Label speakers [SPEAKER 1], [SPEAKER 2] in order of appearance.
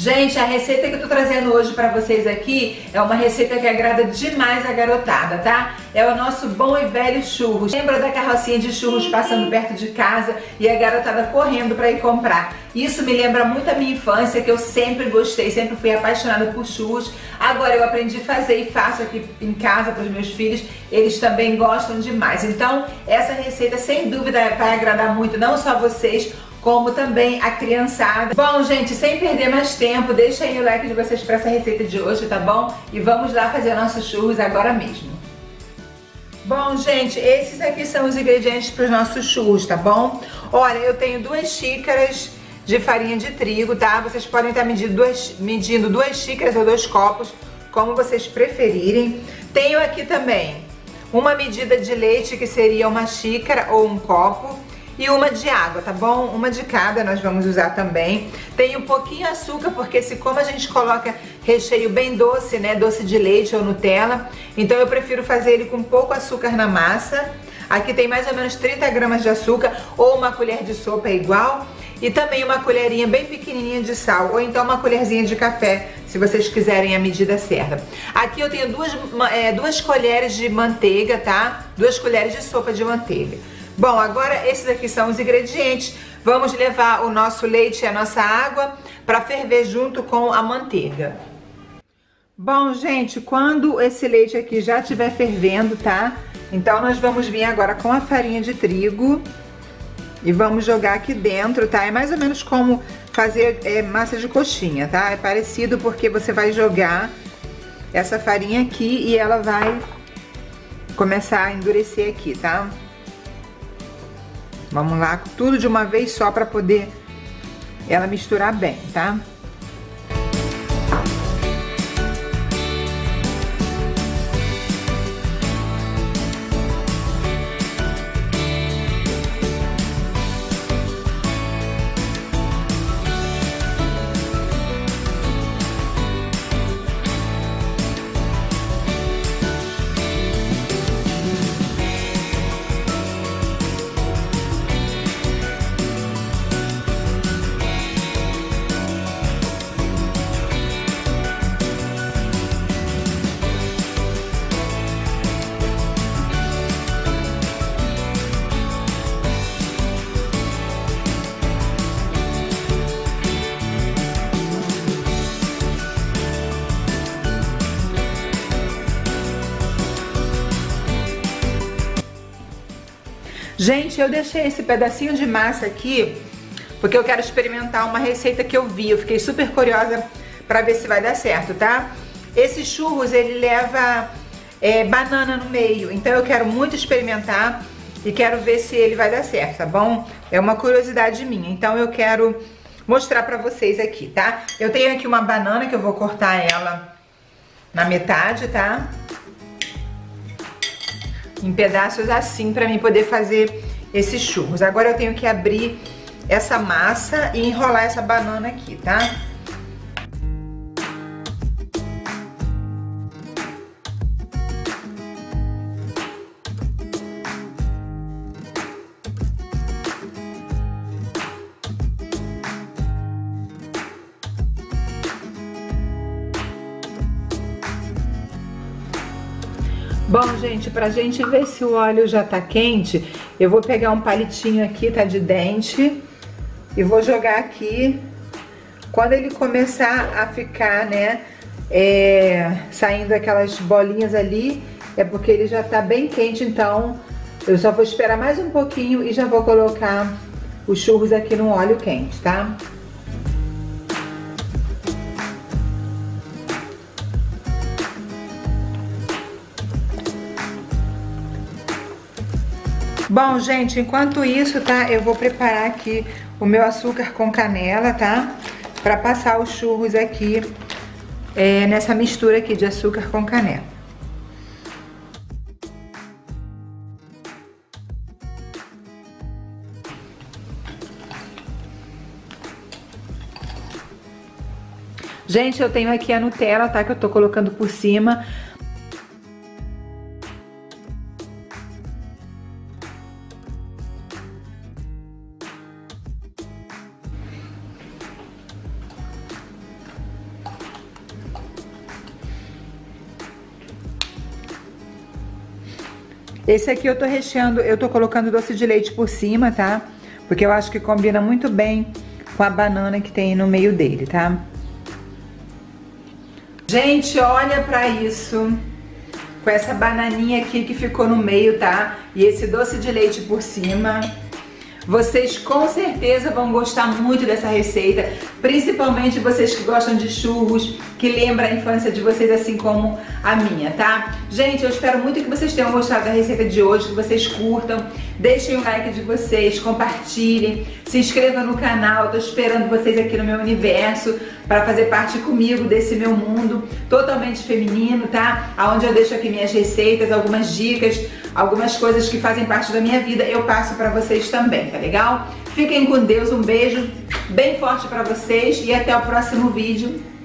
[SPEAKER 1] Gente, a receita que eu tô trazendo hoje pra vocês aqui é uma receita que agrada demais a garotada, tá? É o nosso bom e velho churros. Lembra da carrocinha de churros passando perto de casa e a garotada correndo pra ir comprar? Isso me lembra muito a minha infância, que eu sempre gostei, sempre fui apaixonada por churros. Agora eu aprendi a fazer e faço aqui em casa para os meus filhos, eles também gostam demais. Então, essa receita sem dúvida vai agradar muito, não só vocês, como também a criançada. Bom, gente, sem perder mais tempo, deixa aí o like de vocês para essa receita de hoje, tá bom? E vamos lá fazer nossos churros agora mesmo. Bom, gente, esses aqui são os ingredientes para os nossos churros, tá bom? Olha, eu tenho duas xícaras de farinha de trigo, tá? Vocês podem estar medindo duas, medindo duas xícaras ou dois copos, como vocês preferirem. Tenho aqui também uma medida de leite, que seria uma xícara ou um copo e uma de água, tá bom? Uma de cada nós vamos usar também. Tem um pouquinho de açúcar, porque se como a gente coloca recheio bem doce, né, doce de leite ou Nutella, então eu prefiro fazer ele com pouco açúcar na massa. Aqui tem mais ou menos 30 gramas de açúcar ou uma colher de sopa é igual. E também uma colherinha bem pequenininha de sal, ou então uma colherzinha de café, se vocês quiserem a medida certa. Aqui eu tenho duas, é, duas colheres de manteiga, tá? Duas colheres de sopa de manteiga. Bom, agora esses aqui são os ingredientes. Vamos levar o nosso leite e a nossa água para ferver junto com a manteiga. Bom, gente, quando esse leite aqui já estiver fervendo, tá? Então nós vamos vir agora com a farinha de trigo e vamos jogar aqui dentro, tá? É mais ou menos como fazer é, massa de coxinha, tá? É parecido porque você vai jogar essa farinha aqui e ela vai começar a endurecer aqui, tá? Vamos lá, tudo de uma vez só para poder ela misturar bem, tá? Gente, eu deixei esse pedacinho de massa aqui porque eu quero experimentar uma receita que eu vi. Eu fiquei super curiosa pra ver se vai dar certo, tá? Esse churros, ele leva é, banana no meio, então eu quero muito experimentar e quero ver se ele vai dar certo, tá bom? É uma curiosidade minha, então eu quero mostrar pra vocês aqui, tá? Eu tenho aqui uma banana que eu vou cortar ela na metade, tá? Em pedaços assim para mim poder fazer esses churros. Agora eu tenho que abrir essa massa e enrolar essa banana aqui, tá? Bom, gente, pra gente ver se o óleo já tá quente, eu vou pegar um palitinho aqui, tá de dente, e vou jogar aqui. Quando ele começar a ficar, né, é, saindo aquelas bolinhas ali, é porque ele já tá bem quente, então eu só vou esperar mais um pouquinho e já vou colocar os churros aqui no óleo quente, tá? Bom, gente, enquanto isso, tá? Eu vou preparar aqui o meu açúcar com canela, tá? Pra passar os churros aqui é, nessa mistura aqui de açúcar com canela. Gente, eu tenho aqui a Nutella, tá? Que eu tô colocando por cima. Esse aqui eu tô recheando, eu tô colocando doce de leite por cima, tá? Porque eu acho que combina muito bem com a banana que tem no meio dele, tá? Gente, olha pra isso. Com essa bananinha aqui que ficou no meio, tá? E esse doce de leite por cima. Vocês com certeza vão gostar muito dessa receita, principalmente vocês que gostam de churros, que lembra a infância de vocês assim como a minha, tá? Gente, eu espero muito que vocês tenham gostado da receita de hoje, que vocês curtam. Deixem o like de vocês, compartilhem, se inscrevam no canal, tô esperando vocês aqui no meu universo para fazer parte comigo desse meu mundo totalmente feminino, tá? Aonde eu deixo aqui minhas receitas, algumas dicas, algumas coisas que fazem parte da minha vida, eu passo para vocês também, tá legal? Fiquem com Deus, um beijo bem forte para vocês e até o próximo vídeo.